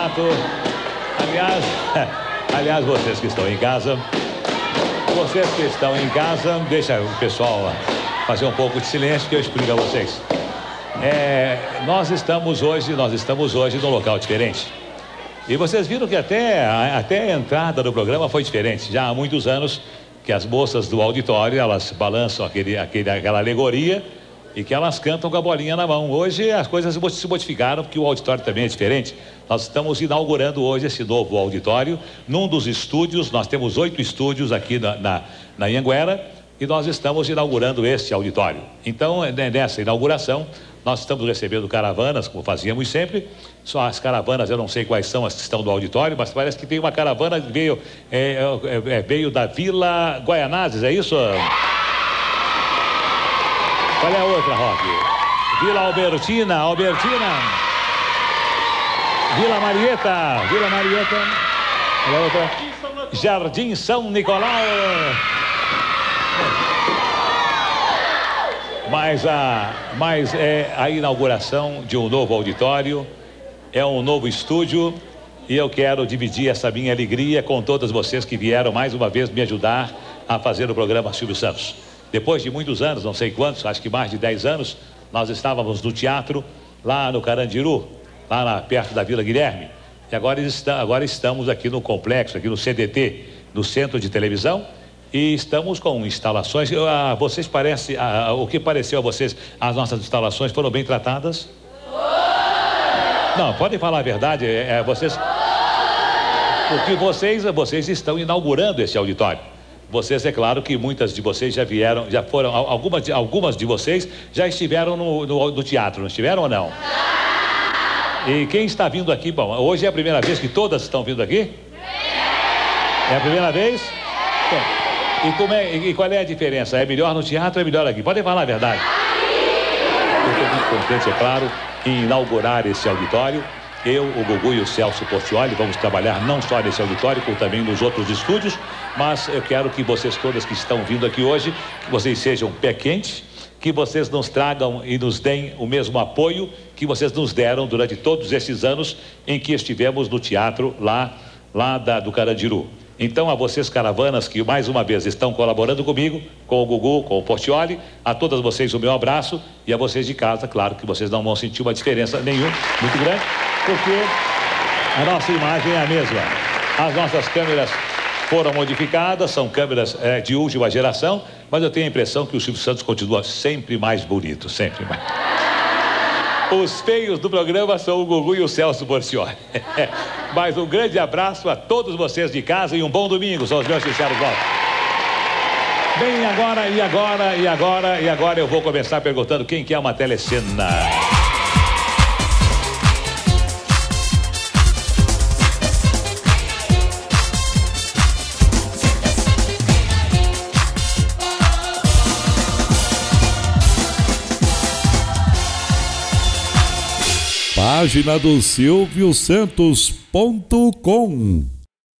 certo. Aliás, aliás, vocês que estão em casa, vocês que estão em casa, deixa o pessoal fazer um pouco de silêncio que eu explico a vocês. É, nós estamos hoje, nós estamos hoje num local diferente. E vocês viram que até, até a entrada do programa foi diferente. Já há muitos anos que as moças do auditório, elas balançam aquele, aquele, aquela alegoria e que elas cantam com a bolinha na mão. Hoje as coisas se modificaram porque o auditório também é diferente. Nós estamos inaugurando hoje esse novo auditório num dos estúdios. Nós temos oito estúdios aqui na, na, na e nós estamos inaugurando este auditório. Então, né, nessa inauguração, nós estamos recebendo caravanas, como fazíamos sempre. Só as caravanas, eu não sei quais são as que estão do auditório, mas parece que tem uma caravana que veio, é, é, é veio da Vila Guaianazes, é isso? Qual é a outra, Roque? Vila Albertina, Albertina. Vila Marieta, Vila Marieta. Qual é a outra? Jardim São Nicolau. Mas a, mas é a inauguração de um novo auditório, é um novo estúdio e eu quero dividir essa minha alegria com todas vocês que vieram mais uma vez me ajudar a fazer o programa Silvio Santos. Depois de muitos anos, não sei quantos, acho que mais de 10 anos, nós estávamos no teatro, lá no Carandiru, lá na, perto da Vila Guilherme. E agora, está, agora estamos aqui no complexo, aqui no CDT, no Centro de Televisão, e estamos com instalações. Ah, vocês parecem, ah, o que pareceu a vocês, as nossas instalações foram bem tratadas? Não, podem falar a verdade, é, é vocês. Porque vocês, vocês estão inaugurando esse auditório. Vocês, é claro que muitas de vocês já vieram, já foram, algumas de, algumas de vocês já estiveram no, no, no teatro, não estiveram ou não? E quem está vindo aqui, bom, hoje é a primeira vez que todas estão vindo aqui? É a primeira vez? E, como é, e qual é a diferença? É melhor no teatro ou é melhor aqui? Podem falar a verdade. Eu estou muito contente, é claro, em inaugurar esse auditório. Eu, o Gugu e o Celso Portioli vamos trabalhar não só nesse auditório, como também nos outros estúdios, mas eu quero que vocês todas que estão vindo aqui hoje, que vocês sejam pé quente, que vocês nos tragam e nos deem o mesmo apoio que vocês nos deram durante todos esses anos em que estivemos no teatro lá, lá da, do Carandiru. Então, a vocês, caravanas, que mais uma vez estão colaborando comigo, com o Gugu, com o Portioli, a todas vocês o meu abraço e a vocês de casa, claro que vocês não vão sentir uma diferença nenhuma, muito grande, porque a nossa imagem é a mesma. As nossas câmeras foram modificadas, são câmeras é, de última geração, mas eu tenho a impressão que o Silvio Santos continua sempre mais bonito, sempre mais. Os feios do programa são o Gugu e o Celso Porcioli. Mas um grande abraço a todos vocês de casa e um bom domingo. São os meus sinceros votos. Bem, agora, e agora, e agora, e agora eu vou começar perguntando quem quer uma telecena. Página do silviosantos.com